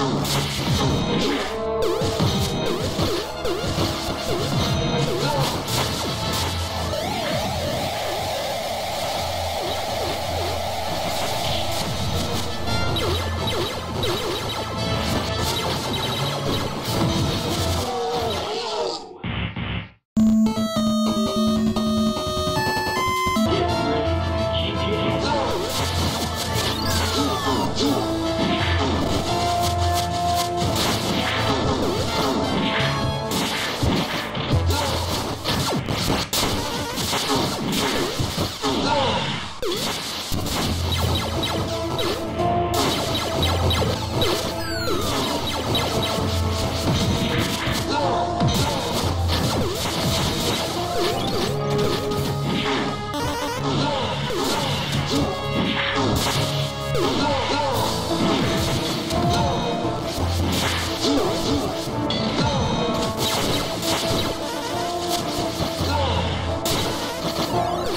Oh, Yeah.